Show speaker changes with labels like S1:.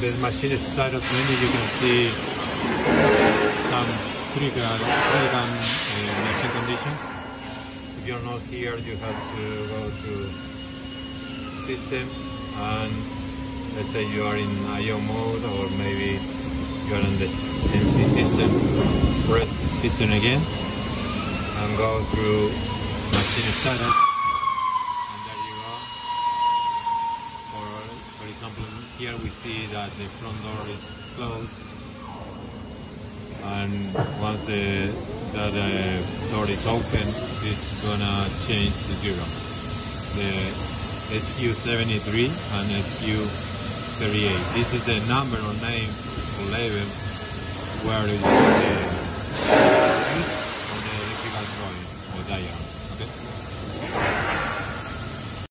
S1: the machine startup menu, you can see some critical, critical uh, machine conditions. If you're not here, you have to go to system and let's say you are in IO mode or maybe you are in the NC system. Press system again and go through machine startup and there you go. For, for example, here we see that the front door is closed and once the that the door is open, it's gonna change to zero. The SQ73 and SQ38. This is the number or name or label where it is the uh, on the electrical drawing or diagram. Okay.